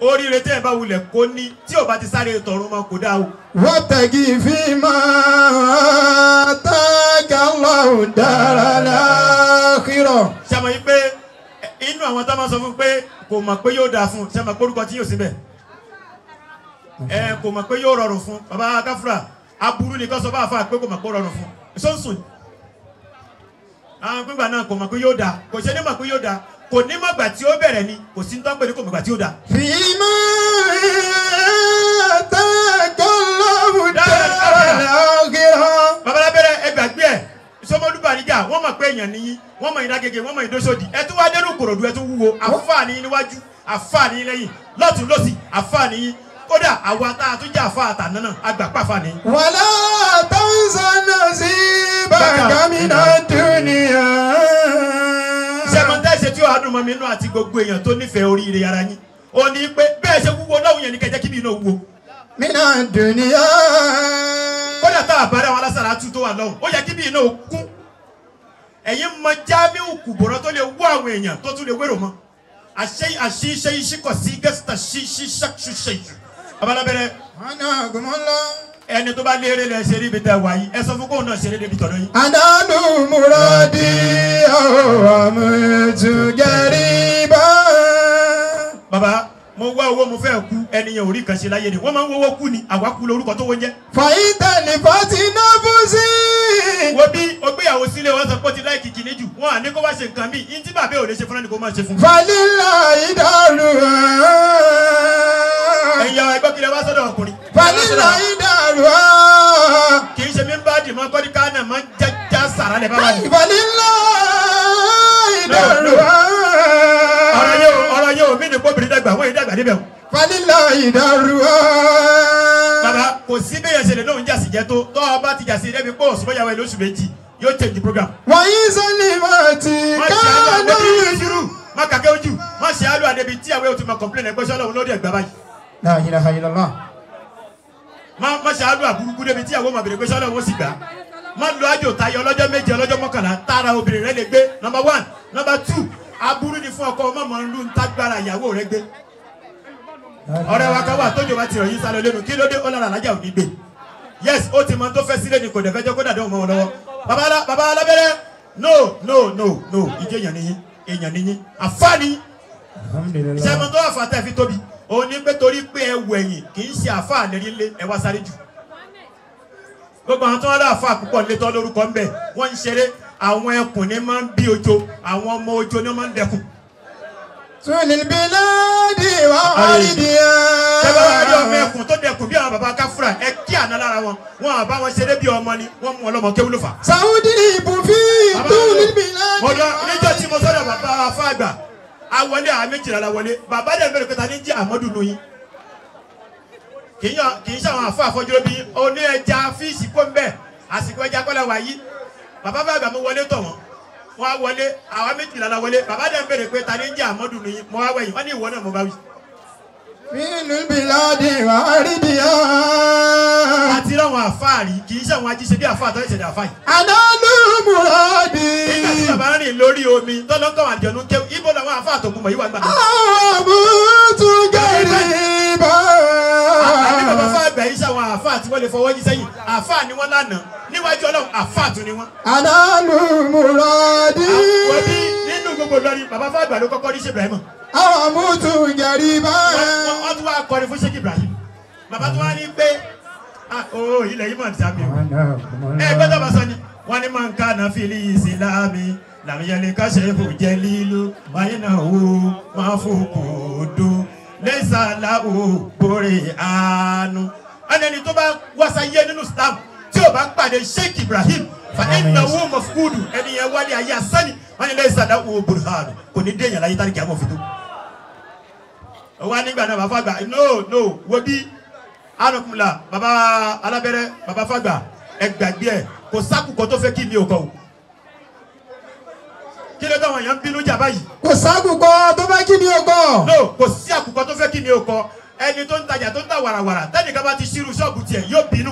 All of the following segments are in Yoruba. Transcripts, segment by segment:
oríire tẹ́ ẹ̀ bá wulẹ̀ kó ní tí ò bá ti sáré tọ̀run mọ́ kó dáa o. wọ́n tẹ̀gí fi máa tẹ́gà lọ́hùn dára láàkírọ̀. sàmọ̀ yìí pé inú àwọn tá sọ fún pé kò mọ̀ pé yóò dáa fún sàmọ̀ pé orúkọ tí yóò síbẹ̀ ẹ kò mọ̀ pé yóò rọrùn fún baba káfúrà aburú nìkan sọ báà fà pé kò mọ̀ pé rọrùn fún sọ́nsùn àwọn pípa náà kò mọ̀ pé yóò dáa. Kò ṣe ní kò ní mọ̀gbà tí ó bẹ̀rẹ̀ ni kò sí ní tọ́pẹ́ ní kò mọ̀gbà tí ó dà. fìmọ́ tẹ́kọ̀ lọ́wọ́dà ọ̀gẹ́rọ̀. babalábẹ́rẹ́ ẹ gbàgbé ẹ̀ sọmọdúbà níjà wọ́n mọ̀ pé èèyàn nìyí wọ́n mọ̀ ìdágége wọ́n mọ̀ ìdósòdì ẹ tún wá dẹnu kòròdú ẹ tún wúwo àfààní níwájú àfààní lẹ́yìn lọ́tún lọ́sì àfààní kódà àwa tá a tún jẹ́ àfa náà àgbà pàfààní. wàlá tọ́sán náà sí bàgàmínà dúnìyà dùn mọ́ mi nú àti gbogbo èèyàn tó nífẹ̀ẹ́ oríire ara yín ó ní pé bẹ́ẹ̀ ṣe wúwo lọ́hùn yẹn ní kẹjẹ́ kí mi náà wúwo. mi náà dùn ní yá. kódà tá a bára wọn lásàrà tún tó wà lọ́hùn ó yẹ kí mi náà kún ẹ̀yin mọ jámíù kùbọ̀rọ̀ tó lè wú àwọn èèyàn tó tún lè wérò mọ́ àṣẹ àṣìṣe iṣẹ́ gẹ́sítà ṣíṣí ṣàkṣùṣe jù wọn náà gbọmọ lọ ẹni tó bá léèrè lẹ ṣeré ibi tẹ wáyé ẹ sọ fún kóun náà ṣeré débi tọ̀dọ̀ yín. àdánù múra di àmọ̀túgẹ́rì bá. bàbá mo wá owó mo fẹ́ kú ẹnìyàn orí kan ṣe láyé ni wọ́n máa ń wọ́wọ́ kú ni àwa kú lórúkọ tó wọ́n jẹ́. fàyíntà ní fàtínàbù sí. wo bí o gbéyàwó sílé wọn sọ pé ó ti láì kìkì níjù wọn à kó wá ṣe nǹkan míì yín tí bàbá ò lè ṣe fúnra ni kó máa ṣe fún. falila ìdàlù ẹ̀ ẹ̀yin àwọn ẹgbẹ́ kìlẹ̀ wá sọ́dọ̀ ọkùnrin. fanila idaru ha. kì í ṣe mi bá dì mọ́ kọ́ni ká nà mọ́ jájá sàrà lẹ́ bá wà ní. fanila idaru ha. ọ̀rọ̀ yóò ọ̀rọ̀ yóò mí ni kóbìnrin dàgbà wọ́n yìí dàgbà níbẹ̀ o. fanila idaru ha. baba kò sí bẹ́ẹ̀ yẹn ṣẹlẹ̀ lóun jàsí jẹ́ tó tọ́ ọ bá ti jàsí rẹ́ mi pọ̀ sọ́yàwó ẹ̀ lóṣù méjì yóò change program. wàyí sẹ́ni mọ̀tì káàdì. má kàkẹ́ ojú má ṣe àlọ́ àdébí tí àwọn èèyàn ti máa complain ẹgbẹ́ sọ́lọ́run lórí ẹ̀gbá báyìí náà yìí náà yìí lọ́lá. má má ṣe àdúrà burúkú débi tíyàwó mà bèrè pé sọ́dọ̀ wọ́n sì gbà. Má lo àjò tayọ ọlọ́jọ́ méje ọlọ́jọ́ mọ́kànlá tára obìnrin rẹ lè gbé. Nọmba one. Nọmba two. Aburú ni fún ọkọ ọmọ mọ̀ọ́lù ń tágbára rẹ gbé. Ọ̀rẹ́ wa kan wà tójú wa ti rọ̀ yín sálọ lẹ́nu. Kí ló dé? Ọlọ́run alájà ò gbé. Yes ó ti mọ tó fẹ́ sílé ni kò dẹ̀ fẹ́ kó dàdé ọmọ wọn lọ́wọ́. Baba alábẹ́rẹ́. No no no no. Ìjẹ́ èèyàn nìyí àfáàní ìṣẹ́gun tó wà fàtẹ́ tóbi ó ní pé torí pé ẹ wẹ̀yìn kì í ṣe àáfàá lérí lé ẹ wá sáré jù gbogbo àwọn tó ń rà àáfàá púpọ̀ létọ́ lórúkọ ńbẹ wọ́n ń ṣeré àwọn ẹkùn ní máa ń bí ojo àwọn ọmọ ojo ní máa ń dẹkùn. tùnìbíládì wà ọ̀rìndì ẹ̀. ẹ bá wà ní ọmọ ẹkùn tó dẹkùn bí àwọn baba káfúrà ẹ kí àná lára wọn wọn àbá wọn ṣeré bí ọmọ ni wọn mú ọlọmọ kéwúlò fà. sàwùdí ni ìbùfín tùnìbíládì wà ọ̀rìndì ẹ̀. mo lọ níjọ́ tí mo sọ́dọ̀ awọlé àwọn méjìlá la wọlé. Bàbá dẹ̀ bẹ̀rẹ̀ pẹ̀ta ní jẹ́ àmọ́dù nù yín. Kì í ṣàwọn afá àfọ́jú bí oní ẹja fíìsì kó ń bẹ̀. Àsìkò ẹja kọ́lá wà yí bàbá bá àgbà mo wọlé tọ̀ wọ́n. Wọ́n á wọlé àwọn méjìlá wọlé. Bàbá dẹ̀ bẹ̀rẹ̀ pẹ̀ta ní jẹ́ àmọ́dù nù yín. Mo wá wẹ̀yìn wọ́n ní ìwọ náà mo bá wí fílù bìlọ́dì wà bí ọ́. àti ráwọn àfáàrí kì í ṣàwọn ajíṣe bí àfáà tọ́lẹ̀ ṣẹ̀dá àfáà yìí. àdánù nígbà tí bàbá rìn lórí omi tọ́lọ́tọ̀ àjọ̀nù kéwù ibo làwọn àfáà tó gbùmọ̀ yìí wà gbàgbọ́. àbútú gẹ̀rì bọ́. àbí bàbá fáà gbà yìí ṣàwọn àfáà tí wọ́n lè fọwọ́ yí sẹ́yìn àfáà ni wọ́n lánàá níwájú ọlọ́run àfáà tún ni wọ́n. àdánù múrọ́dì àwọn mútu jẹ̀rí báyẹn. wọ́n tún wá kọrin fún Sheikh Ibrahim. Bàbá tó wá ní pé ooo ilẹ̀ yìí máa ń sàmì o. Ẹ gbọ́dọ̀ bá sọ ni wọ́n ní máa ń ká náà fìlí ìsìlámì làmìyẹlẹ káṣẹ́ kò jẹ́ lílo báyìí náà wò máa fò kò dó lẹ́sàlá ò bórè àánú. ẹni tó bá wáṣáyé nínú Islam tí o bá pàdé Sheikh Ibrahim fàdéyìnbá wo mọ̀ fúdù ẹni yẹn wálé ayé asánì wọ́n ní lẹ́sàlá ò bórè àánú kò ní déyàn láyé tá wọ́n nígbà náà bàbá àgbà no no wo bí? Anukunla baba alábẹ́rẹ́ baba fagba ẹgbàgbé ẹ kò sákùkọ tó fẹ́ kí mi ò kọ o. Kí ló dáwọn èèyàn ń bínú jà báyìí? Kò ságùkọ tó bá kí ni o kọ. no kò sí àkùkọ tó fẹ́ kí mi ò kọ ẹni tó ń tajà tó ń ta wàràwàrà tẹnìkan bá ti ṣírú ṣọ́ọ̀bù tiẹ̀ yóò bínú.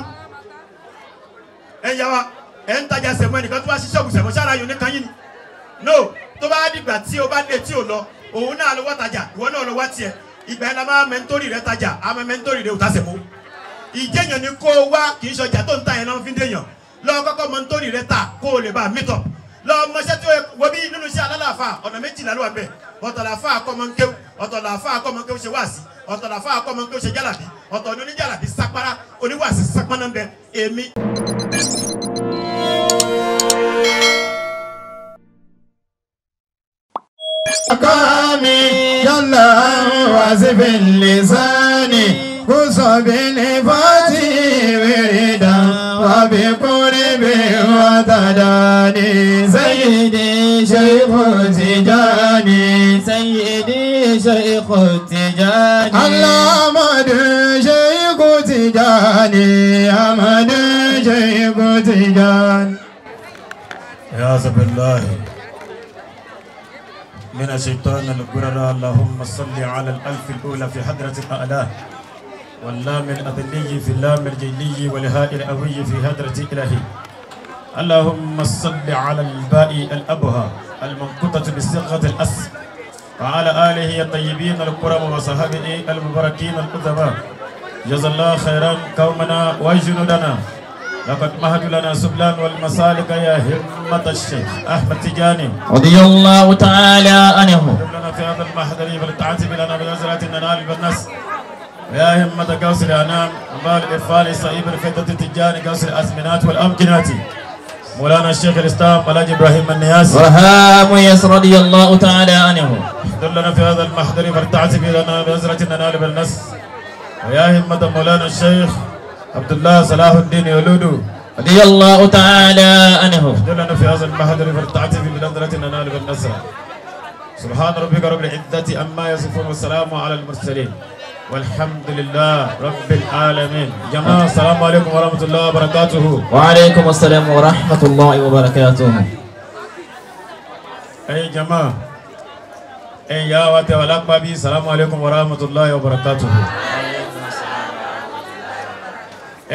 Ẹ yà wá ẹ ń tajà sẹ̀mọ́ ẹnìkan tó bá ṣí ṣọ́ọ̀bù sẹ̀mọ́ sára yóò ní kan yín ni. No tó bá dìgbà tí o bá dé tí o lọ òun náà lọ wá tajà ìwọ náà lọ wá tiẹ̀ ìgbà yẹn la máa rẹ tajà a máa rẹ ò tásẹ̀ mọ́ ìjẹyàn ni kó o wá kì í ṣọjà tó ń ta yẹn náà fi ń dèyàn lọ́wọ́ kọ́kọ́ mẹ́ńtórì rẹ ta kó o lè bá meet lọ́wọ́ mọ́ṣẹ́ tí wo bí nínú iṣẹ́ alálàáfà ọ̀nà méjìlá ló wà bẹ́ẹ̀. Ọ̀tọ̀làfà akọ́mọ́nkéw ọ̀tọ̀làfà akọ́mọ́nkéw ṣe wáàsí ọ̀tọ̀làfà akọ́mọ́nkéw ṣe jálàbí واسف اللسان قص بالفاتح وردا وبقرب وتداني سيدي شيخ تجاني سيدي شيخ التجاني اللهم شيخ تجاني أحمد شيخ تجاني يا بالله من الشيطان القرر اللهم صل على الألف الأولى في حضرة الأعلى واللام الأذلي في اللام الجلي والهاء الأوي في حضرة إلهي. اللهم صل على الباء الأبهى المنقطة بصيغة الأس. وعلى آله الطيبين الكرم وصحابه المباركين القدماء جزا الله خيرا قومنا وجنودنا. لقد مهدوا لنا سبلان والمسالك يا همة الشيخ أحمد تجاني. رضي الله تعالى عنه. لنا في هذا المحضر فلتعتب لنا بنزرة ننال بالنس يا همة قوس الأنام بال إرفال صعيب الفتة التجاني قوس الأزمنات والأمكنات. مولانا الشيخ الإسلام ملاج إبراهيم النياسي برهام يس رضي الله تعالى عنه. دلنا في هذا المحضر فلتعتب لنا بنزرة ننال بالنس ويا همة مولانا الشيخ عبد الله صلاح الدين يولودو رضي الله تعالى عنه دلنا في هذا المحضر فلتعتب بنظرة ننال بالنصر سبحان ربك رب العزة أما يصفون والسلام على المرسلين والحمد لله رب العالمين جماعة السلام عليكم ورحمة الله وبركاته وعليكم السلام ورحمة الله وبركاته أي جماعة أي يا واتي السلام عليكم ورحمة الله وبركاته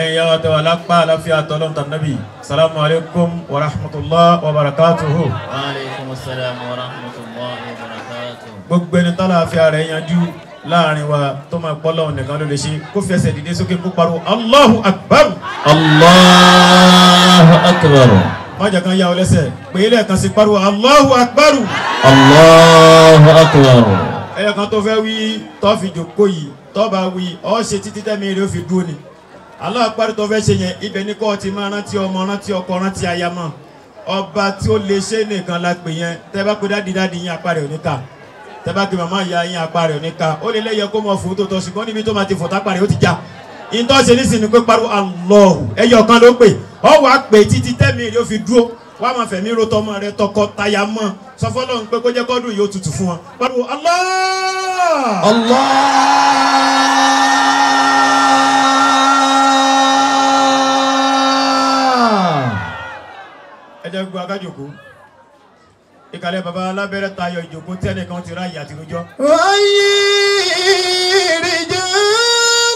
ẹ̀yin yàrá tẹ̀wà lápá àlàáfíà tọ́lọ́m tànàbí salamu alaykum wa rahmatulah wa barakatuhu. wa aleykum salaam wa rahmatulah wa barakatuhu. gbogbo ẹni tálàáfíà rẹ̀ yanjú láàárín wa tó máa gbọ́ lọ́wọ́ nìkan ló lè ṣe kó fi ẹsẹ̀ dìde sókè kó pariwo allahu akbar. allahu akbar. májà kan yà ọ lẹ́sẹ̀ pé ilé kan sì pariwo allahu akbar. allahu akbar. ẹ̀yọ̀ kan tó fẹ́ wí tó fi jòkó yìí tó bá wí ọ́ ṣe títí tẹ́mi rẹ̀ ó fi dúró ni. Akbar tó fẹ́ ṣe yẹn ibẹ̀ ní kọ́ ti máa rántí ọmọ rántí ọkọ rántí aya mọ́. Ọba tí ó lè ṣe nìkan la pè yẹn. Tẹ́ bá pe dáàdi dáàdi yín apá rẹ̀ ò ní ká. Tẹ́ bá pe màmá ìyá yín apá rẹ̀ ò ní ká. Ó lè lẹ́yẹ kó mọ fòó tó tọ́ ṣùgbọ́n níbi tó máa ti fòtá parẹ́ ó ti já. Ìtọ́ ṣe nísìnyí pé pariwo Allahu. Ẹyọ kan ló pè. Ọ wà pè títí tẹ́mi rẹ̀ ó fi dúró. Wà á máa fẹ̀mí ro tọmọ rẹ tọkọ taya mọ́. Sọ fọlọ́run pé kó jẹ́ tutù fún wọn. Pariwo Allah. baba kájòkó ìkàlẹ̀ baba alábẹ́rẹ́ tayọ ìjòkó tẹ́nìkan ti ráyè àti rojọ́. wáyé ìrìjọ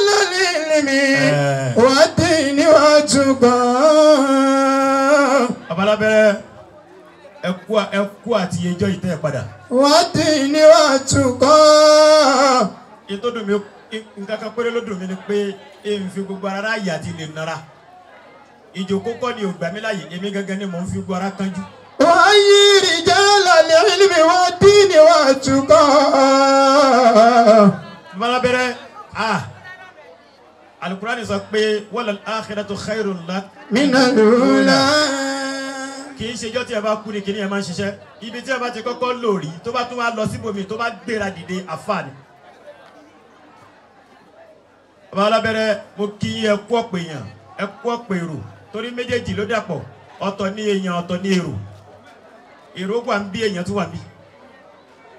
lónìí lèmi wà dé níwájú gan. baba alábẹ́rẹ́ ẹ kú àti ẹjọ́ ìtẹ́ padà. wà dé níwájú gan. ìtọ́dùn mi nǹkan kan péré ló dùn ni pé èmi fi gbogbo ara ráyè àti lè nara ìjòkó kọ́ ni ògbà mi láyè èmi gangan ni mò ń fi gbọ́ra kánjú. wọ́n yí ìjẹ́ lọ́lẹ̀ ìlúmi wọ́n dín ní wọ́n túkọ́. balabẹ́rẹ́ a alukurani sọ pé wala al-akhiratu khairun lak. minal ula. kì í ṣèjọ́ tí ẹ bá kú ni kì í ní ẹ máa ń ṣiṣẹ́ ibi tí ẹ bá ti kọ́kọ́ lò rí tó bá tún wá lọ síbòmí tó bá gbéra dìde àfààní. balabẹ́rẹ́ mo kí ẹ kú ọ̀pẹ̀ yàn ẹ kú ọ̀pẹ̀ rò torí méjèèjì ló dàpọ̀. Ọ̀tọ̀ ní èèyàn ọ̀tọ̀ ní èrò. Èrò wà ń bí èèyàn tó wà bí.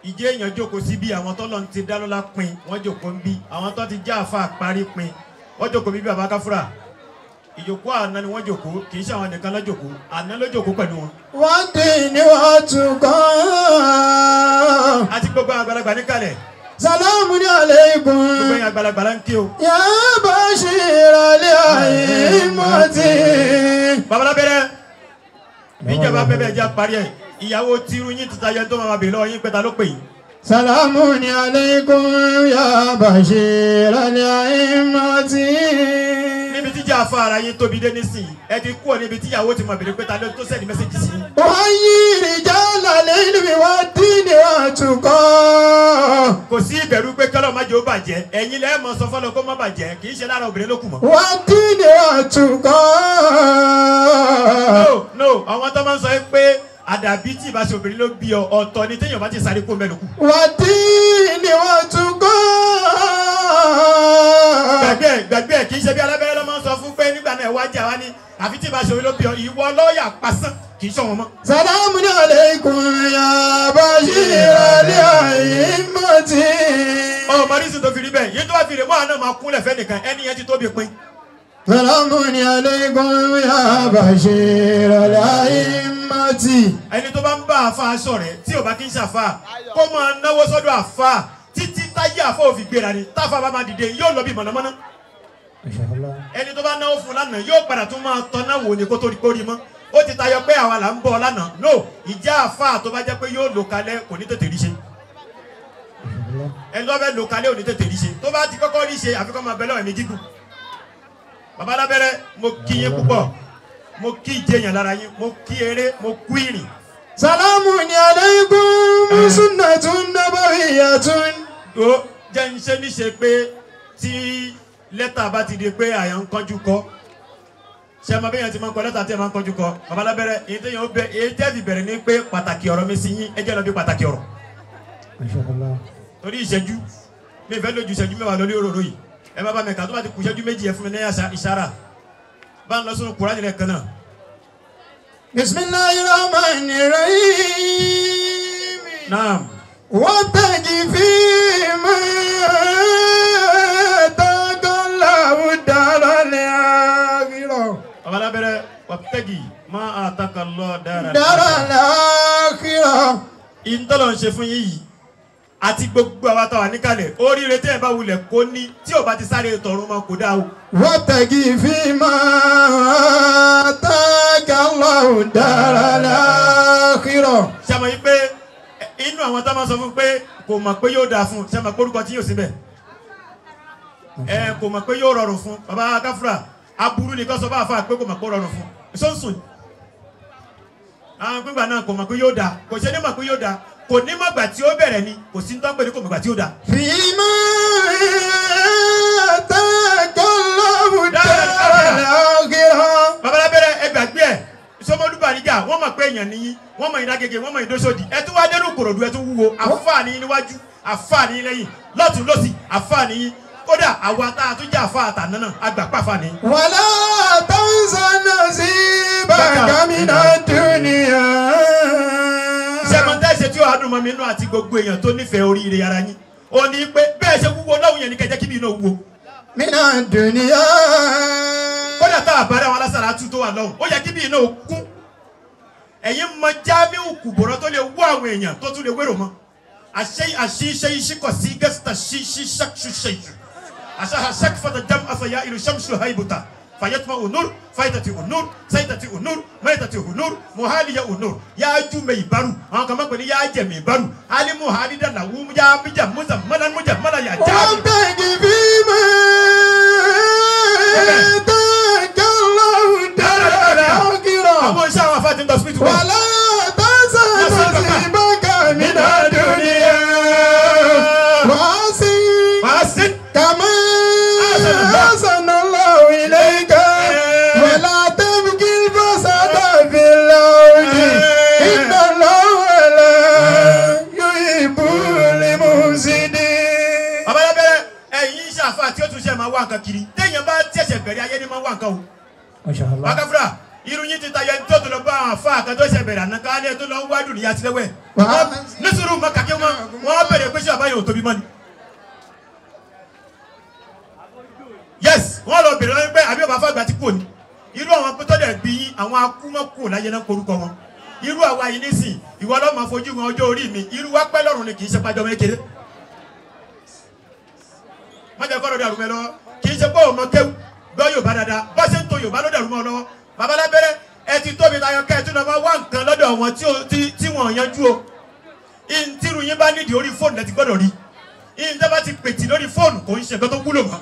Ìjẹ́ èèyàn jókòó síbi àwọn tọ́lọ́ ti dá pin wọ́n jókòó ń bí. Àwọn tó ti já àfa parí pin wọ́n jókòó bíbí bàbá káfúrà. Ìjókòó àná ni wọ́n jókòó kì í ṣe àwọn nìkan ló àná ló jókòó pẹ̀lú wọn. wọ́n dín ní wọ́n tún kàn án. àti gbogbo àgbàlagbà níkàlẹ̀ salamu ni aleikum. gbogbo yẹn àgbàlagbà la ayi mọti. babala bẹ̀rẹ̀ ìjọba bẹbẹ ìjà parí ẹ ìyàwó tiru yín títa yẹn tó máa bèèrè lọ́wọ́ yín pẹta ló pè yín. salamu ni aleikum yaba sirali ayi mọti níbi tíjà afárá yín tóbi dé nísìnyí ẹ ti kúrò níbi tíyàwó ti mọ̀ bèrè pé ta ló tó sẹ́ni mẹ́sẹ̀gì sí. wọ́n yí ìrìnjà lálẹ́ inú mi wá dín ní àtúkọ́. kò sí ìbẹ̀rù pé kọ́lọ́ má jẹ́ ó bàjẹ́ ẹ̀yin lẹ́ẹ̀ mọ̀ sọ fọ́lọ́ kó má bàjẹ́ kì í ṣe lára obìnrin ló kù mọ́. wá dín ní àtúkọ́. no no àwọn tó máa ń sọ pé àdàbí tí ìbáṣe obìnrin ló bí ọ ọ̀tọ̀ ni téèyàn bá ti sáré kó mẹ́nu kù. wà á tí ni wọ́n tún kọ́. gbàgbé gbàgbé kì í ṣe bí alábẹ́ wá jà wá ní àfi tí ìbá ṣòwò ló bí ọ ìwọ lọ́ọ̀yà pasán kì í ṣọ̀wọ́n mọ́. sàlámù alaykum ya bashira li a'immati. ọmọ rí sùn tó fi rí bẹ́ẹ̀ yìí tó wá fi rè mọ́ àná máa kúnlẹ̀ fẹ́ nìkan ẹni yẹn ti tóbi pin. sàlámù alaykum ya bashira li a'immati. ẹni tó bá ń bá àfa aṣọ rẹ tí ò bá kí ń ṣàfà kó máa náwó sọ́dọ̀ àfa títí táyé àfa òfin gbéra ni táfa bá máa dìde yóò lọ bí mọ̀nàmọ́ná ẹni tó bá náwó fún lánàá yóò padà tún máa tọ́ná wò ní kó tó kórìí mọ́. Ó ti tayọ pé àwa là ń bọ̀ lánàá. No ìjà àfáà tó bá jẹ́ pé yóò lò kalẹ̀ kò ní tètè rí ṣe. Ẹni tó bá lò kalẹ̀ ò ní tètè rí ṣe. Tó bá ti kọ́kọ́ rí ṣe àfikún máa bẹ̀rẹ̀ ẹ̀mí gígùn bàbá lábẹ́rẹ́ mo kí yín púpọ̀. Mo kí ìjẹyàn lára yín. Mo kí eré mo kú ìrìn. salamu ni aleikum eh. sunnatun nabawiyatun. o jẹ́ ń ṣe lẹ́tà bá ti di pé àyà ń kánjú kọ ṣe máa bẹ́yàn ti máa ń kọ lẹ́tà tí ẹ máa ń kánjú kọ bàbá lábẹ́rẹ́ èyí tẹ́yàn ó bẹ èyí tẹ́ẹ̀dì bẹ̀rẹ̀ ní pé pàtàkì ọ̀rọ̀ mi sí yín ẹ lọ bí pàtàkì ọ̀rọ̀ torí ìṣẹ́jú mi fẹ́ lójú ìṣẹ́jú mẹ́wàá lórí òróró yìí ẹ bá bá mi kà tó bá ti kù ìṣẹ́jú méjì ẹ fún mi ní ìṣára bá ń lọ sínú Kùránì rẹ̀ kan náà. Bismillahir Rahmanir Rahim. Naam. wọ́n tẹ̀jì. tẹ́gì máa àtakà lọ dára. dára láàkìrọ. ìtọ́lọ̀ ń ṣe fún yín yìí àti gbogbo àwa tá wà níkàlẹ̀ oríire tẹ́ ẹ̀ bá wulẹ̀ kó ní tí ò bá ti sáré tọ̀run mọ́ kó dáa o. wọ́n tẹ̀gì fi máa tàkà lọ dára láàkìrọ. sàmọ̀ yìí pé inú àwọn tá máa sọ fún pé kò mọ̀ pé yóò dáa fún sàmọ̀ pé orúkọ tí yóò síbẹ̀ ẹ kò mọ̀ pé yóò rọrùn fún baba káfúrà aburú nìkan sọ bá àfa pé kò mọ̀ pé ó rọrùn fún sọ́sùn àwọn pípa náà kò mọ̀ pé yóò dáa kò ṣe ní mọ̀ pé yóò dáa kò ní mọ̀ gbà tí ó bẹ̀rẹ̀ ni. Kò sí ní tọ́pẹ̀ ní kò mọ̀ gbà tí ó dáa. fìmọ̀ tẹ́tọ́ lọ́wọ́dà ọ̀gẹ̀ hàn. babalábẹ́rẹ́ ẹ gbàgbé ẹ̀. Sọmọdúbà níjà wọ́n mọ̀ pé èèyàn nìyí wọ́n mọ̀ ìdágége wọ́n mọ̀ ìdóṣòdì ẹ tún wá dẹnu kòròdú ẹ tún wúwo. Àfáàní níwájú. Àfáàní lẹ́yìn. Lọ́tún lọ́sì àfáàní yín kódà àwa tá a tún jà fa àtàná náà a pàfà ni. wàlá tó ń sí bàkàmínà dúnìyà. sẹ́mọ̀tẹ́sẹ̀ tí ó adùn mọ́ inú àti gbogbo èèyàn tó nífẹ̀ẹ́ oríire ara yín ó ní pé bẹ́ẹ̀ ṣe wúwo lọ́hùn yẹn ní kẹjẹ́ kí mi náà wúwo. mínà dúnìyà. kódà tá a bára wọn lásàrà tún tó wà lọ́hùn ó yẹ kí mi náà kún ẹ̀yin mọ jábíù kùbọ̀rọ̀ tó lè wú àwọn èèyàn tó tún lè wérò mọ́ àṣẹ àṣìṣe iṣẹ́ kọ̀ sí gẹ́sítà ṣíṣí jù. àṣà àṣàkfàtà jam àṣàyà ìlú ṣàmṣù haibuta fayetuma onur fayetati onur sayitati onur mayetati onur muhaliya onur yaaju mẹ ìbaru àwọn kan máa ń pè ní yaajẹ mẹ ìbaru alimu halida lawu yaabija musa mana muja mana ya jaabi. وابتغ فيما آتاك الله الدار الآخرة àwọn iṣẹ́ àwọn afáàtì ń lọ síbítù wọn. ولا Bakafura irun ti tayọ ẹni tó tó lọ bá àwọn afa kan tó ṣe bẹ̀rẹ̀ àná tó lọ ń wá dùn ní sùúrù mọ kàkí wọn wọn bẹ̀rẹ̀ pé ṣé àbáyọ tóbi mọ́ ni. yes wọn lọ bẹ̀rẹ̀ lọ́wọ́ pé àbí ọba afágbà ti kú ni? Irú àwọn pé tọ́jà bí yín àwọn akúmọ́kù láyé náà korúkọ wọn. Irú àwa yìí nísìn ìwọ ọlọ́mọ fojú wọn ọjọ́ orí mi. Irú wa pẹ́ lọ́rùn ni kì í ṣe pàjọ́ mẹ́kẹ́rẹ́ mọ́jà gbọ́ yorùbá dáadáa. Bá ṣe ń to yorùbá ló ọ lọ́wọ́. Babalábẹ́rẹ́ ẹ ti tóbi tayọ kẹ́ ẹ tún lọ́ máa wá nǹkan lọ́dọ̀ wọn tí wọ́n yanjú o. Ìntìrù yín bá nídìí orí fóònù lẹ́ti gbọ́dọ̀ rí. Ìntẹ́ bá ti pètì lórí fóònù kò ń ṣe nǹkan wúlò mọ́.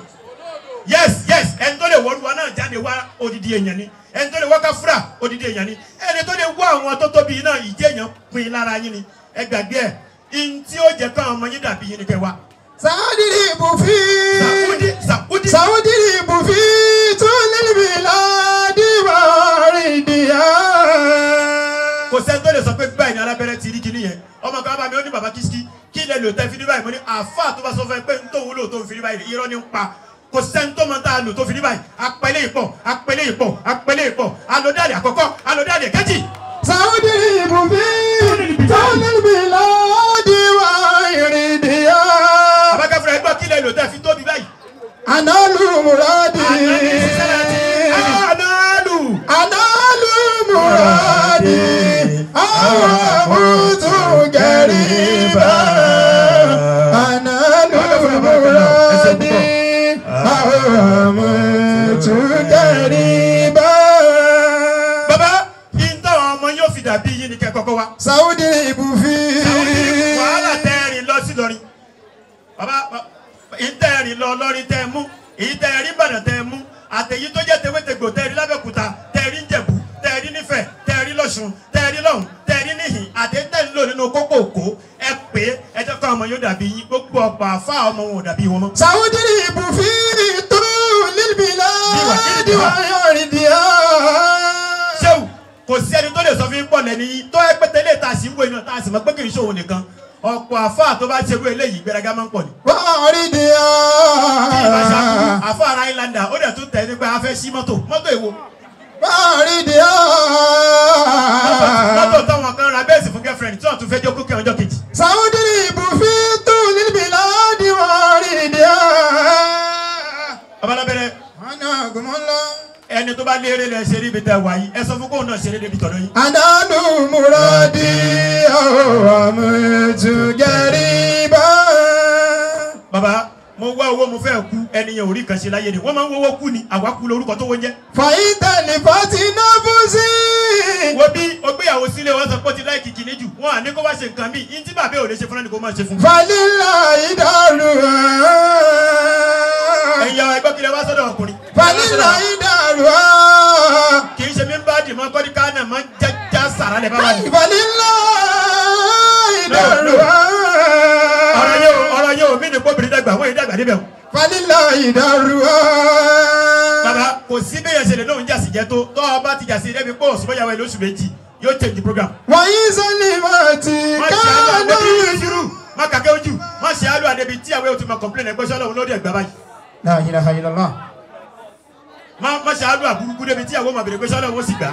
Yes yes ẹni tó lè wọ́ọ́rù wa náà jáde wá odidi èèyàn ni. Ẹni tó lè wọ́ káfúrà odidi èèyàn ni. Ẹni tó lè wọ́ àwọn tó tóbi náà ìdí èèyàn pin lára yín ni. Ẹ gbàgbé ẹ. Ìntí ó jẹ káwọn ọmọ yín dàbí yín ni kẹ́ wá. Sàwọ́dìrì ibùfí sàkúdí sàkúdí sàwọ́dìrì ibùfí tún níbi ládìbò rìndìyà. kò sẹ́ni tó lè sọ pé báyìí ni alábẹ́rẹ́ ti rí kinní yẹn. Ọmọ kan bá mi ó ní bàbá kìsìkì kí ilẹ̀ lò tẹ́ fi ní báyìí mo ní àfa tó bá sọ fún ẹ pé ntòun lò tó ń fi ní báyìí irọ́ ni ń pa. Kò sẹ́ni tó máa ń tá a lò tó fi ní báyìí apẹ̀lẹ̀ ìpọ̀ apẹ̀lẹ̀ ìpọ̀ apẹ̀lẹ̀ ìpọ̀. Alódàlẹ̀ àkọ́kọ́ alódàlẹ̀ kejì. sàwọ́dìrì I know Analu muradi. Analu. Ọmọ wọn ò dàbí wọn mọ́. saudi ibufi tu lilbila diwa yoridiya. ṣéwù kò sí ẹni tó lè sọ fún pọ̀ lẹ́ni tó ẹ pété lè ta sí ń wo iná tá a sì mọ̀ pé kì í ṣòwò nìkan ọ̀pọ̀ àfa tó bá ṣerú eléyìí gbéraga máa ń pọ̀ ni. waridiya. àfọ ara islander ó dẹ̀ tún tẹ̀ nípa afẹ́ sí mọ́tò mọ́tò èwo waridiya. mọ́tò táwọn kan ra bẹ́ẹ̀sì fún girlfriend tí wọ́n tún fẹ́ jókòó kẹ́ ọjọ́ kejì. saudi gumola. ẹni tó bá léèrè lẹ ṣeré ibi tẹ wáyé ẹ sọ fún kóun náà ṣeré débi tọ̀dọ̀ yín. Ananu muradi awamutu gariba. baba mo wá owó mo fẹ́ kú ẹni yẹn ò rí kan ṣe láyé ni wọ́n máa ń wọ́wọ́ kú ni àwa kú lórúkọ tó wọ́n jẹ́. Fàyítàlì fati nábùsí. wo bí o gbéyàwó sílé wọn sọ pé ó ti láì kìkì níjù wọn à ní kó wá ṣe nǹkan míì yín tí bàbá ò lè ṣe fúnra ni kó máa ṣe fún. Falila ìdàrú. ẹ̀yin àwọn ẹgbẹ́ kílẹ̀ wá sọ́dọ̀ ọkùnrin. Falila ìdàrú. kì í ṣe mí bá dì mọ́ kọ́ni ká náà máa ń jájá sàrà lẹ̀ bá wà ní. Falila ìdàrú. ọ̀rọ̀ yóò ọ̀rọ̀ yóò mí ní kóbìnrin dàgbà wọ́n yìí dàgbà níbẹ̀ o. Falila ìdàrú. bàbá kò sí bẹ́yẹn ṣe lè lóun jà sí jẹ́ tó tọ́ ọ bá ti jà sí débi pé òṣùpọ̀ yàwó ẹ̀ lóṣù méjì yóò change the program. Wàyí kánú. àdébí ìṣirú má kàkẹ́ ojú má ṣe àlọ́ àdébí tí àwọn èèyàn ti máa complain ẹgbẹ́ sọ́lọ́run lórí ẹ̀gbá báyìí. La ilaha illallah. Má má ṣe àlọ́ àbúrúkú débi tí àwọn ọmọ àbẹ̀rẹ̀ ẹgbẹ́ sọ́lọ́run ó sì gbà.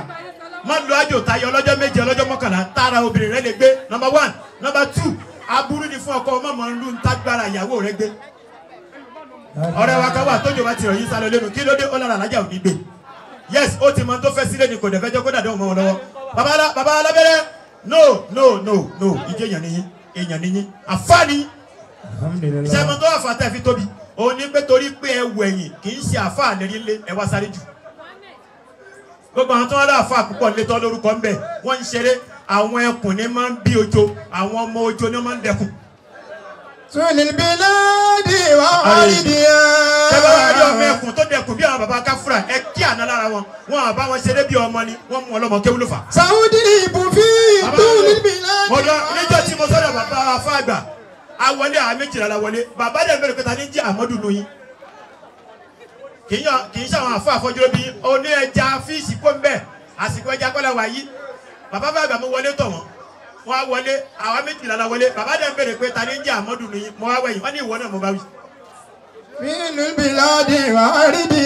má lo àjò tayọ ọlọ́jọ́ méje ọlọ́jọ́ mọ́kànlá tára obìnrin rẹ lè gbé. Number one. Number two. Aburú ni fún ọkọ ọmọ mọ̀ ń lu ń tágbára ìyàwó rẹ gbé. ọ̀rẹ́ wa kan wà tójú wa ti rọ̀ yín sálọ lẹ́nu. Kí ló dé? Ó lára alájà ò ní gbé. Yes ó ti mọ tó fẹ́ sílé ni kò dẹ̀ fẹ́ jẹ́ kó dàdé òun mọ́ wọn lọ́wọ́. Baba alábẹ́rẹ́. No no no no. Ìjẹ́ èèyàn nìyí èèyàn nìyí àfáàní Sẹ́mu tó àfa tẹ́ fi tóbi? Òun ní pé torí pé ẹ wù ẹ̀yìn kì í ṣe àfa àlérí lé ẹ wá sáré jù. Gbogbo àwọn tó wọn lọ àfa púpọ̀ létọ́ lórúkọ ń bẹ̀ wọ́n ń ṣeré. Àwọn ẹkùn ní máa ń bí ojo àwọn ọmọ ojo ní máa ń dẹkùn. Sunil biladi wa walidiya. tẹ́lẹ̀ wá rí ọmọ ẹkùn tó dẹkùn bí àwọn baba káfúrà ẹ kí àná lára wọn. Wọn àbá wọn ṣeré bí ọmọ ni wọn mú ọlọmọ kéwú ló fà. Tunil biladi. mo lọ níjọ́ tí mo sọ̀rọ̀ bàbá afá àgbà awọlé àwọn méjìlá la wọlé. Bàbá dẹ̀ bẹ̀rẹ̀ pẹ̀ta ní jẹ́ àmọ́dù nù yín. Kì í ṣàwọn àfọ àfọjúrò bí oní ẹja fíìsì kó ń bẹ̀. Àsìkò ẹja kọ́lá wà yí bàbá bá àgbà mo wọlé tọ̀ wọ́n. Wọ́n á wọlé àwọn méjìlá la wọlé. Bàbá dẹ̀ bẹ̀rẹ̀ pẹ̀ta ní jẹ́ àmọ́dù nù yín. Mo wá wẹ̀yìn. Wọ́n ní ìwọ náà mo bá wí. Sunil biladi wa walidiya. àti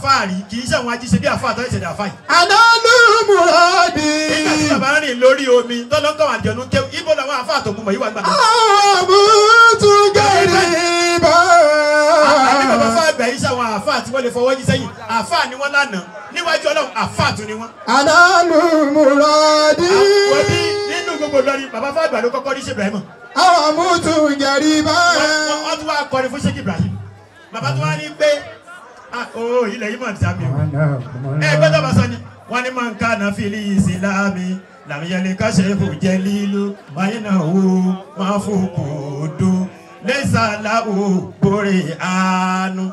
àfáàrí kì í ṣàwọn ajíṣe bí àfáà tó ń ṣẹ̀dá àfáà yìí. Muradi. nígbà tí bàbá rìn lórí omi tọ́lọ́kọ̀ àjọ̀nú kéwù ibo làwọn àfáà tó kú mọ̀ yìí wà gbàgbọ́. Amutu gariba. àbí bàbá àgbà yìí sáwọn àáfàá tí wọ́n lè fọwọ́ yí sẹ́yìn àáfàá ni wọ́n lánàá níwájú ọlọ́run àáfàá tún ni wọ́n. Analu muradi. wọ́n bí nínú gbogbo lọ́rin bàbá fún àgbà ló kọ́kọ́ ní ṣe Ibrahim. Amutu gariba. wọ́n wọ́n tún wá kọrin fún Sheikh Ibrahim. bàbá tó wá ní pé ah, oh ilẹ̀ yìí mà ń sàmì o. ẹ gbọ́dọ̀ bá sọ ni wọ́n ní man kana fil islami làmìyẹlẹ káṣẹ́fù jẹ́ lílo máyínàwó máa fòkò dó. Lẹ́sàlá ò borí àánú.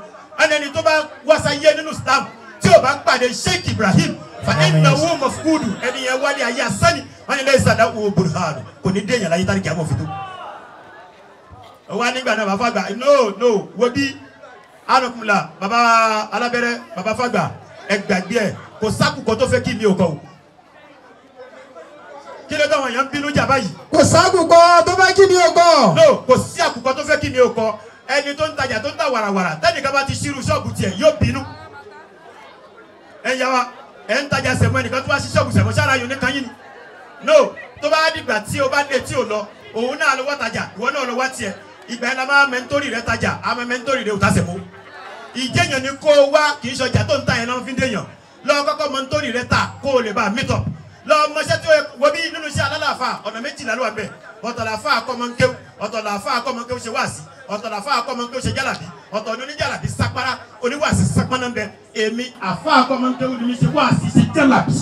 ẹni tó bá wáṣáyé nínú Islam tí ò bá pàdé Sheikh Ibrahim fàdínàwó mọ̀fúkúdù ẹni yẹn wálé ayé asani. Wọn ni lẹ́sàlá ò borí àánú. Kò ní déyàn láyé tálíkì àmọ́ fìdó. wá nígbà náà bàbá àgbà no no wo bí anukumula baba alábẹ́rẹ́ baba fagba ẹgbàgbé ẹ kò sákùkọ tó fẹ́ kí mi ò kọ o. Kí ló dáwọn èèyàn ń bínú jà báyìí? Kò ságùkọ tó bá kí ni o gbọ́. no kò sí àkùkọ tó fẹ́ kí mi ò kọ ẹni tó ń tajà tó ń ta wàràwàrà tẹnìkan bá ti ṣírú ṣọ́ọ̀bù tiẹ̀ yóò bínú. Ẹ yà wá ẹ ń tajà sẹ̀mọ́ ẹnìkan tó wá sí ṣọ́ọ̀bù sẹ̀mọ́ sára yòó nìkan yìí ni. No tó bá dìgbà tí o bá dé tí o lọ òun náà lọ wá tajà ìwọ náà lọ wá tiẹ̀. Ìgbà yẹn la máa mẹ́ńtórì rẹ tajà àmọ́ mẹ́ńtórì rẹ ò ta sẹ̀mọ́ ìjẹyàn ni kó o wá kì í ṣọjà tó ń ta yẹn náà fi ń dèyàn lọ kọ́kọ́ mọ nítorí rẹ ta kó o lè bá a meet up. Lọ mọṣẹ́ tí o wo bí nínú iṣẹ́ alálàáfà ọ̀nà méjìlá ló wà bẹ́ẹ̀ ọ̀tọ̀làfà akọ́mọ̀nkéw ọ̀tọ̀làfà akọ́mọ̀nkéw ṣe wáàsí ọ̀tọ̀làfà akọ́mọ̀nkéw ṣe jálàbí ọ̀tọ̀ ní oníjàlàbí sápárá oníwàásí sápánà bẹ. Èmi àfà akọ́mọ̀nkéw ni mi ṣe wáàsí ṣe jálàbí.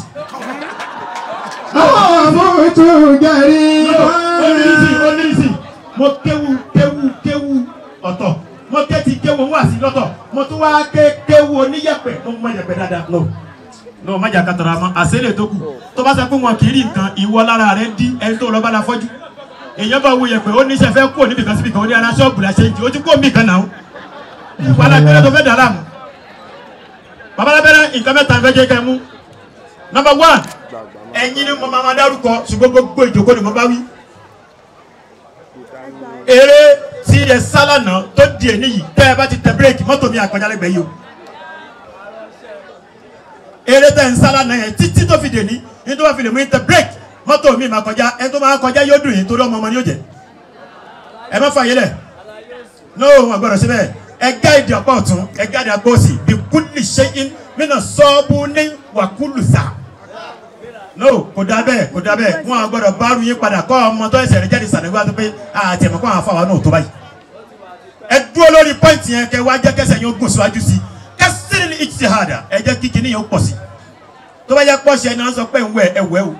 àwọn tó gẹ̀rí. Onírìsì onírìsì mo kéwu kéwu kéwu ọ̀tọ̀ mo ké ti kéwu wáàsí lọ́tọ̀. Mo tún wá ké kéwu oníyẹ̀pẹ̀. Mo mọ yẹ̀pẹ̀ dáadáa. no. No má jà kàtàrà mọ́. Àṣẹlẹ̀ tó kù. Tó bá sọ pé wọn kì í rí nǹkan ìwọ lára rẹ dí ẹni tó lọ bá la fọ́jú. Èèyàn bá wo yẹ̀pẹ̀ ó ní sẹ́ fẹ́ kú níbi kan síbi kan ó ní ara ṣọ́ọ̀bù la ṣe ń jì ó ti kú omi kan náà. Kí ló tó fẹ́ dà láàmú. Babalábẹ́rẹ́ nǹkan mẹ́ta fẹ́ jẹ́ kẹ́ mú. Number one ẹ̀yin ni mo máa dárúkọ tí ẹ sálànà tó di èní yìí tẹ́ ẹ bá ti tẹ bírèkì mọ́tò mi àkọjálẹ́gbẹ̀ẹ́ yìí o. Eré tẹ́ ń sálànà yẹn títí tó fi dèní ní tó bá fi lè mú yín tẹ bírèkì mọ́tò mi máa kọjá ẹni tó máa kọjá yóò dùn yín torí ọmọ ọmọ ni yóò jẹ. Ẹ má fàyè lẹ̀. No wọn gbọdọ̀ síbẹ̀. Ẹ gáàdì ọ̀pá ọ̀tún ẹ gáàdì ọ̀pá òsì bí kúlì ṣe in mínà sọ́ọ́bù ní wàkúlù sá no kò dá bẹ́ẹ̀ kò dá bẹ́ẹ̀. Wọn gbọdọ̀ bárù yín padà kọ́ ọmọ tó ẹsẹ̀ rẹ̀ jáde sànẹ́gbẹ́ tó pé àti ẹ̀mọ́ kọ́ àwọn afáwọn náà tó báyìí. Ẹ dúró lórí pọ́ìntì yẹn kẹ wá jẹ́ kẹsẹ̀ ó gùn síwájú sí kẹsìrì ní ìtìhàdà ẹ jẹ́ kí kinní yẹn ó pọ̀ sí tó bá yẹ pọ́ṣẹ náà sọ pé ń wẹ̀ ẹ wẹ̀ o.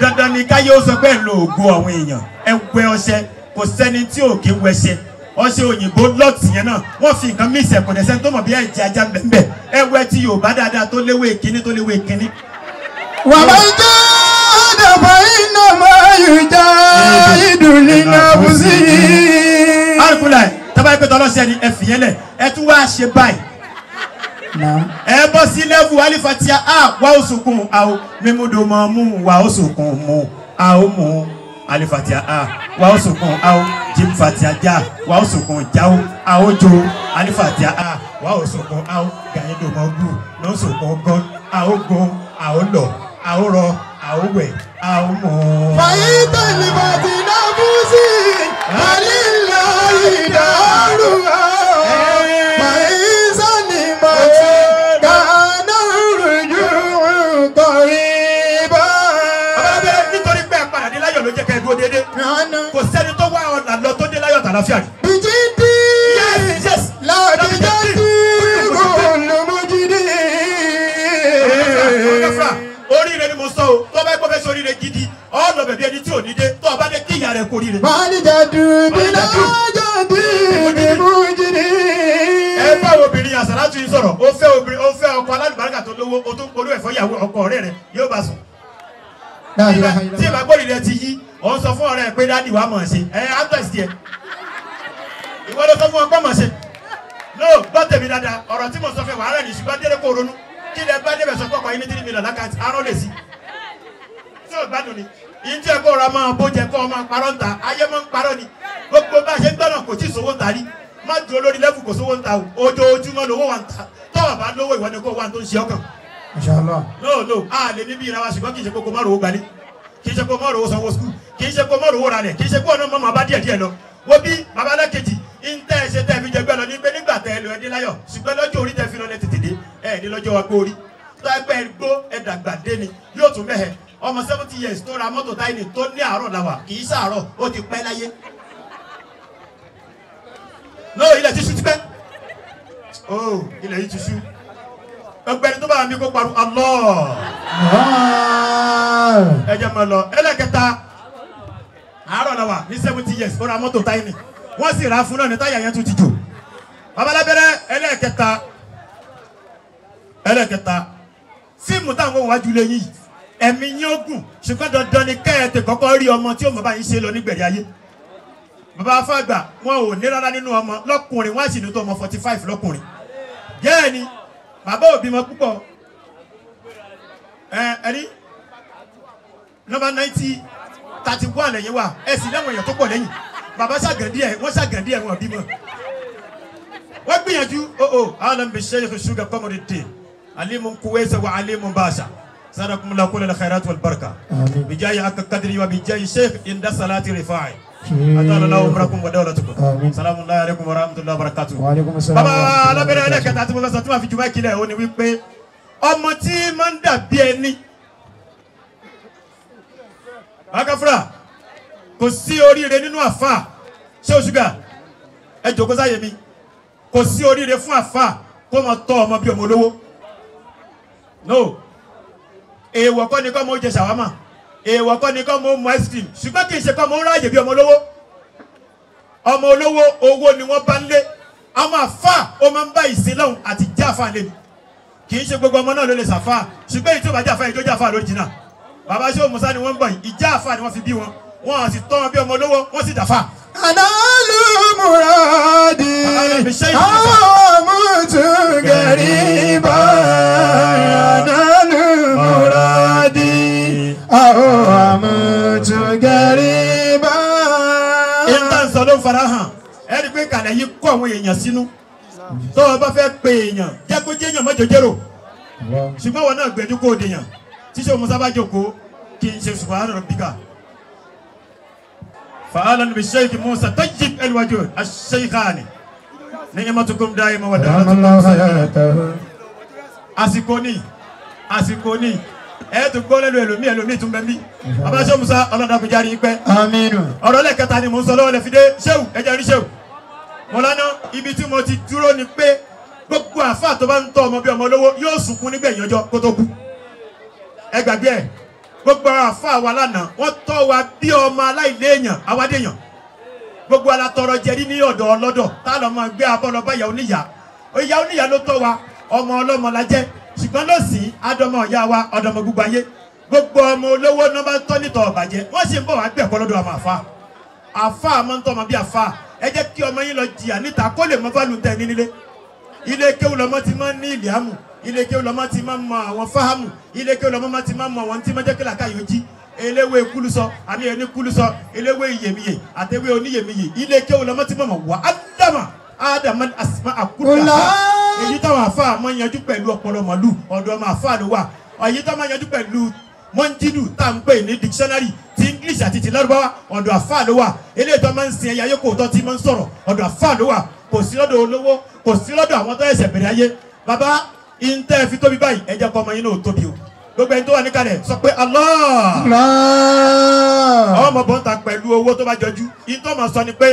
Dandan ni káyé ó sọ pé ń lo ògo àwọn èèyàn. Ẹ wẹ̀ ọṣẹ kò sẹ́ni tí ò kí wẹṣẹ ọṣẹ òyìnbó lọ́ọ̀tì yẹn náà wọ́n fi wàmà jẹ́ àdàbà iná máa yù já ìdùnnú náà bù sí i. alukula taba ẹgbẹ́ tọ́lọ́sẹ̀ ni ẹ fìyẹn lẹ̀. Ẹ tún wá ṣe báyìí. Ẹ bọ́ sí lẹ́wù alifatia a wà ó sunkún àwọn mímúdò mọ́ mú wà ó sunkún mú alifatia a wà ó sunkún àwọn jimfatia já wà ó sunkún àwọn jó. Alifatia a wà ó sunkún àwọn gàyédò mọ́ gbù ló sunkún gán àwọn gún àwọn lọ àwọn rọ àwọn wẹ̀ àwọn mú. fàyítà ní bàtí náà bù sí i. àlìlá ìdárò fàyísà ní bàtí kàánà rújú kọrí bá. bàbá bẹ́ẹ̀ nítorí pé ẹ padà dé láyọ̀ ló jẹ́ ká ẹ dúró déédéé kò sẹ́ni tó wá ọ̀nà lọ tó dé láyọ̀ tàlàfíà rí. Ọ̀nà bẹ̀bí ẹni tí ò ní dé tó o bá dé kí ìyá rẹ̀ kó oríire. Màlìjà dùbí lájà bí ìmújìdì. ẹ bá obìnrin àsàlátù yìí sọ̀rọ̀ ó fẹ́ obìnrin ó fẹ́ ọkọ alálùbáríkà tó lówó o tó polú ẹ̀fọ́ ìyàwó ọkọ ọ̀rẹ́ rẹ̀ yóò bá sùn. tí ìbá gbọ́dọ̀ rẹ̀ ti yí ọ̀ sọ fún ọ̀rẹ́ pé dádì wa mọ̀ ṣe. Ẹ actress díẹ̀ ìwọ ló sọ fún ọgbọ́n mọ̀ ṣe. No gbọ́ tèmi dáadáa. Ọ̀rọ̀ tí mo sọ fẹ́ wàhálà ní ṣùgbọ́n délé kó ronú. Kí lẹ bá débẹ̀ sọ pé ọkọ̀ yín ní mílíọ̀nù lákàtì arán lè sí. Tí ò gbádùn ni yìí tí ẹ kó ra máa bójẹ kó máa parọ́ ń ta ayé máa ń parọ́ ni. Gbogbo bá a ṣe ń gbọ́nà kò tí ì sówó ń ta rí. Má dúró lórí lẹ́fù kò sówó ń ta o. Ojoojúmọ́ lówó wa ń ta tọ́wọ́ bá lówó ìwọ ni kó wà tó ń ṣe ọkàn. Inshallah. no no. A lè níbi ìra wa ṣùgbọ́n kì í ṣe kókó má rówó gbalẹ̀ kì í ṣe kó má rówó sanwó skul kì í ṣe kó má rówó ralẹ̀ kì í ṣe kó ọ̀nà mọ́ bá díẹ̀ díẹ̀ lọ. Wo bí baba alákejì ntẹ́ ẹ ṣe tẹ́ fi jẹ gbẹ́ lọ ní pé nígbà tẹ́ ẹ lọ ẹ dé láyọ̀. Ṣùgbọ́n lọ́jọ́ orí tẹ́ fi lọ lẹ tètè dé ẹ ní lọ́jọ́ wa gbó orí. Tó ẹgbẹ́ ẹ gbó ẹ dàgbà dé ni. Yóò tún mẹ́hẹ̀ ọmọ seventy years tó ra mọ́tò táyìnì tó ní àárọ̀ làwà kì í sàárọ̀ ó ti pẹ́ láyé. No ilẹ̀ ti ṣú ti pẹ́ oh ilẹ̀ yìí ti ṣú. Ọgbẹ́ni tó bá wà mí kó parọ́ Allah. Ẹ jẹ́ mọ́ lọ. Ẹlẹ́kẹta àárọ̀ náà wà ní seventy years ó ra mọ́tò táyìnì wọ́n sì á fún náà ní táyà yẹn tún ti jò. Babalábẹ́rẹ́ ẹlẹ́kẹta ẹlẹ́kẹta fíìmù táwọn ohun wájú lé yìí ẹ̀mí yín ó gùn. Ṣùgbọ́n dandan ni kẹ́ẹ̀tẹ̀ kọ́kọ́ rí ọmọ tí ó mọ̀ báyìí ṣe lọ nígbẹ̀rẹ̀ ayé. Bàbá afáàgbà wọn ò ní rárá nínú ọmọ lọ́kùnrin wọn á sì ní tó ọmọ forty five lọ́kùnrin. Yẹ́ẹ̀ ni bàbá òbí mọ púpọ̀. Ẹ ẹni nọmba ninety thirty one lẹ́yìn wa ẹ sì lẹ́wọ̀n èèyàn tó pọ̀ lẹ́yìn. Bàbá ṣàgàndí ẹ̀ wọ́n ṣàgàndí ẹ̀ wọn bímọ. Wọ́n gbìyànjú o o alam bi sheikh suga kọ́mọdé dé alimu kuwesa wa alimu baasa inda salati rifai. Atala la umrakum wa dawlatukum. Amin. salamu alaykum wa rahmatullahi wa barakatuh. Wa alaikum salam. bàbá wa rahmatullahi wa alábẹ́rẹ́ barakatuh. ẹlẹ́kẹta tí mo fẹ́ sọ tí wọ́n fi jùmọ̀ kílẹ̀ ó ní wípé ọmọ tí máa ń dàbí ẹni. Akafra kò sí oríire nínú àfa ṣé o ṣúgà ẹ jòkó sáyé mi. Kò sí oríire fún àfa kó mọ tọ́ ọmọ bí ọmọ olówó. No èèwọ̀ kọ́ ni kọ́ mo jẹ ṣàwámà. Èèwọ̀ kọ́ ni kọ́ mo mu ice cream. Ṣùgbọ́n kì í ṣe kọ́ mo ráàyè bí ọmọ olówó. Ọmọ olówó owó ni wọ́n bá ń lé. Ọmọ àfa ó máa ń bá ìsìn lọ́hùn àti já àfa lé mi kì í ṣe gbogbo ọmọ náà ló lè ṣàfà. Ṣùgbọ́n èyí tí ó bá já àfa ìjọ já àfa lórí jìnnà bàbá ṣé òmùsá ni wọ́n ń bọ̀ yìí. Ìjà àfa ni wọ́n fi bí wọn. Wọn à sì tọ́ wọn bí ọmọ olówó wọ́n sì dàfà. Analu muradi Analu bishayi. amutu gariba Muradi amutu gariba ìta sọ ló fara hàn ẹni pé kàlẹ́ yìí kọ́ àwọn èèyàn sínú. Tó o bá fẹ́ pe èèyàn jẹ́ kó jẹ́ èèyàn mọ́jọ jẹ́rò ṣùgbọ́n wọn náà gbẹ̀dú kó o dèèyàn tíṣe òmùsá bá jókòó kì í ṣe subhana rabbika. musa tayyib alwajud ash-shaykhani. Ni'matukum da'ima wa Ramallahu da'watukum hayatahu àsìkò ní àsìkò ní ẹ tún gbọ́ lẹ́nu ẹlòmí ẹlòmí tún bẹ́ẹ̀ bí. Abáṣọ́ musa ọlọ́dàkùnjáde yín pẹ́. Aminu ọ̀rọ̀ ni mò ń sọ lọ́wọ́ lẹ́ fi dé. Ṣéwù ẹja rí ṣéwù mọ̀lánà ibi tí mo ti dúró ni pé gbogbo àfáà tó bá ń tọ́ ọmọ bí ọmọ olówó yóò sunkún nígbẹ̀yìn ọjọ́ kó tó kú. Ẹ gbàgbé ẹ. Gbogbo àfáà wa lánàá wọ́n tọ́ wa bí ọmọ aláìléèyàn awádéèyàn. Gbogbo alatọrọ jẹrí ní ọ̀dọ̀ ọlọ́dọ̀. Tá lọ́ máa gbé abọ́ lọ bá ìyá oníyà ìyá oníyà ló tọ́ wa. Ọmọ ọlọ́mọ la jẹ́ ṣùgbọ́n lọ́sìn adọmọ ìyá wa ọdọmọ gbogbo ayé gbogbo ọmọ olówó náà bá tọ́ nítọ̀ ọ̀bàjẹ́ wọ́n sì ń bọ̀ wá gbẹ̀kọ́ lọ́dọ̀ ọmọ àfa àfa àmọ́ ń tọ́ ọmọ bí àfa ẹ jẹ́ kí ọmọ yín lọ jìyà níta kó lè mọ bálù tẹ̀ ní nílé. Ilé kéwù lọmọ ti máa ń ní ìlíàmù ilé kéwù lọmọ ti máa ń mọ àwọn fáhámù ilé kéwù lọmọ ti máa ń mọ àwọn tí máa jẹ́ kí làákàyè jí. Eléwé kúlù sọ àmì ẹni kúlù sọ eléwé iyèmíyè àtẹwé oníyèmíyè ilé kéwù lọmọ ti máa mọ wà ádámà ádámà àsìmá àkúrò Ọlá. èyí táwọn àfa máa yanjú pẹ̀lú ọpọlọ màlúù ọ̀dọ̀ ọmọ àfa ló wà. Èyí táwọn máa yanjú pẹ̀lú mọ́ńjínù tá à ń pè ní dictionary ti english àti ti lárúbáwá ọ̀dọ̀ àfa ló wà. Eléyìí tó máa ń sin ẹ̀yà ayé kò tọ́ tí máa ń sọ̀rọ̀ ọ̀dọ̀ àfa ló wà. Kò sí lọ́dọ̀ olówó kò sí lọ́dọ̀ àwọn tó ẹ̀sẹ̀ bẹ̀rẹ̀ ayé. Bàbá ìntẹ́ fi tóbi báyìí ẹ jẹ́ kọ́ ọmọ yín náà tóbi o. Gbogbo ẹni tó wà níkàlẹ̀ sọ pé Allah! Àwọn ọmọ bọ́ǹta pẹ̀lú owó tó bá jọjú. Ìtọ́ máa sọ ni pé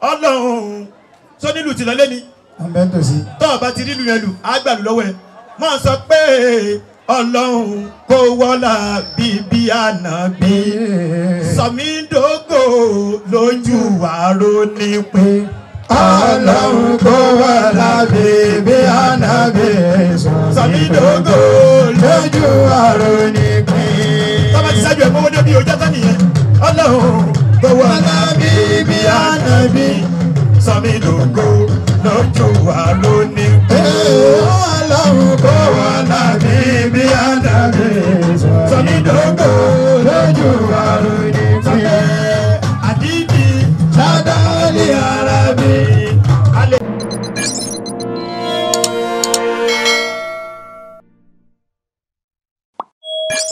ọlọ́run sọ nílùú tìlọ́lé ni Ambẹ́ntòsí tọ́ ọba ti rílu yẹn lù á gbàlù lọ́wọ́ ẹ̀. Máa sọ pé ọlọ́run kó wọ́lá bíbí ànábì sọmídógò lójú àrò ní pé Ọlọ́run kó wà lábẹ́ bí ànábì sọmídógò lójú àrùn nìkan. tọ́ba ti ṣáájú ẹ̀ mọ́wọ́ débi ojú ẹ̀tọ́ nìyẹn. Ọlọ́run kó wọ́lá bíbí ànábì sọmí no lójú wa lónìí. ọlọ́run kó wà láti bí àdàbí sọmí lógo lójú wa lónìí.